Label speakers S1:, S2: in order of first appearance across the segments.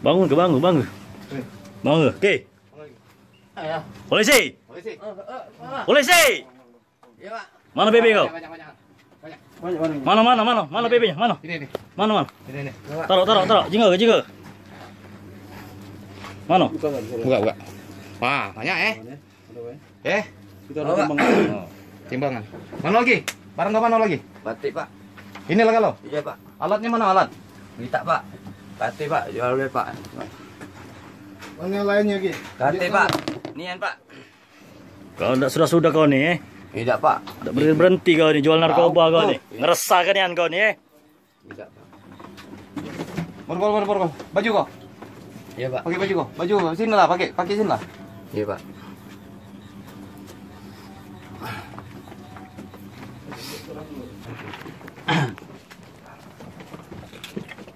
S1: Bangun ke bangun, bangun. Bangun ke? Okey.
S2: Ayo.
S1: Polisi!
S2: Polisi.
S1: Polisi!
S2: Iya, Pak.
S1: Mana kau?
S2: Banyak. Banyak. Banyak
S3: mana?
S1: Mana mana mana? BB-nya? Mana?
S2: Ini nih.
S1: Mana mana?
S2: Ini nih. Buka,
S1: Taruh taruh taruh. Jingga ke jingga. Mana?
S3: Buka
S2: buka. Wah, banyak eh. Eh,
S3: Kita ada
S2: Bawa.
S3: timbang.
S1: Oh.
S2: timbangan. Mana lagi? Barang kau mana lagi?
S4: Batik pak,
S2: Ini lah kalau.
S4: iya pak.
S2: Alatnya mana alat?
S4: Minta pak. Batik pak, jual beli pak.
S3: Mana yang lainnya Ki?
S4: Batik pak. Nian pak.
S1: Kau ndak sudah sudah kau ni eh.
S4: Tidak pak.
S1: Tak berhenti berhenti kau ni jual narkoba kau ni.
S4: Tahu.
S1: Ngeresahkan ni kau ni eh.
S4: Tidak pak.
S2: Bor bor bor bor. bor. Baju kau.
S4: Iya pak.
S2: Pakai baju kau. Baju sini lah, pakai pakai sini lah.
S4: Iya pak.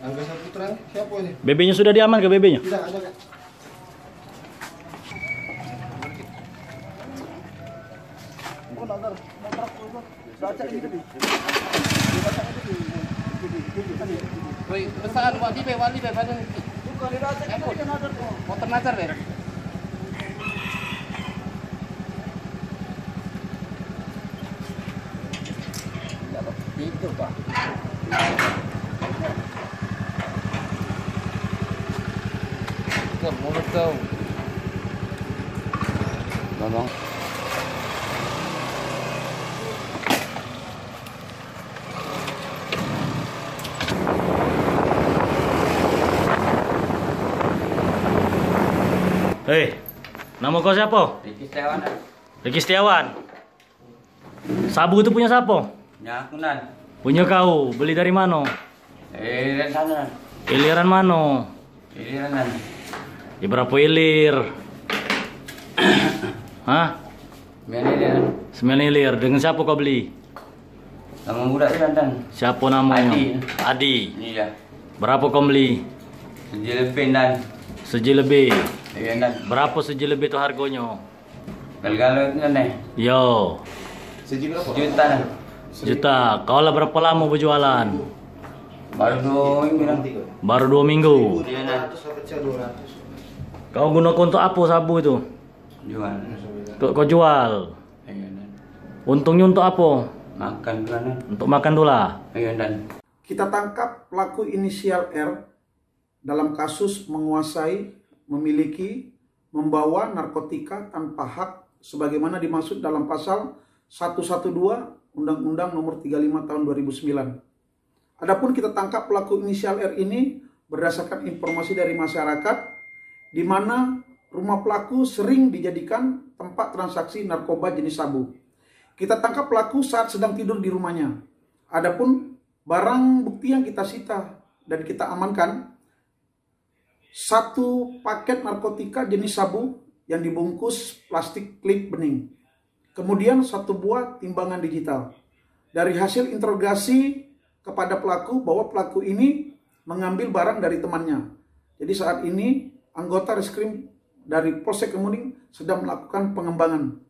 S3: Angga Saputra siapa ini?
S1: BB-nya sudah diaman ke BB-nya?
S3: Tidak ada Kak.
S2: Woi, pesan wali be, wali be, badan. Motor nacar be.
S4: Itu pak.
S2: Mulut kau.
S4: Ngomong.
S1: Hei, nama kau siapa?
S4: Riki Setiawan.
S1: Ricky Setiawan. Sabu itu punya siapa?
S4: Nyakunan.
S1: Punya kau. Beli dari mana?
S4: Eh, dan sana.
S1: Iliran mana?
S4: Ini renan.
S1: Di berapa ilir? Hah?
S4: Mana dia?
S1: Sembilan ilir. Dengan siapa kau beli?
S4: Nama muda tu dan.
S1: Siapa namanya?
S4: Adi.
S1: Adi.
S4: Dia.
S1: Berapa kau beli?
S4: Sejelepin dan.
S1: Seji lebih.
S4: Iya dan.
S1: Berapa seji lebih itu harganya?
S4: Gal-galau itu kan eh.
S1: Yo,
S3: Seji berapa?
S4: Juta dan.
S1: juta. Kau lah berapa lama berjualan?
S4: Baru dua minggu dan.
S1: Baru dua minggu.
S4: Iya dan.
S3: Pecah 200.
S1: Kau guna untuk apa sabu itu?
S4: Jual.
S1: Kau, kau jual.
S4: Iya.
S1: Untungnya untuk apa?
S4: Makan kan.
S1: Untuk makan dulu lah.
S4: Iya dan.
S5: Kita tangkap pelaku inisial R dalam kasus menguasai, memiliki, membawa narkotika tanpa hak sebagaimana dimaksud dalam pasal 112 Undang-Undang Nomor 35 Tahun 2009. Adapun kita tangkap pelaku inisial R ini berdasarkan informasi dari masyarakat di mana rumah pelaku sering dijadikan tempat transaksi narkoba jenis sabu. Kita tangkap pelaku saat sedang tidur di rumahnya. Adapun barang bukti yang kita sita dan kita amankan satu paket narkotika jenis sabu yang dibungkus plastik klip bening. Kemudian satu buah timbangan digital. Dari hasil interogasi kepada pelaku bahwa pelaku ini mengambil barang dari temannya. Jadi saat ini anggota reskrim dari Polsek Kemuning sedang melakukan pengembangan.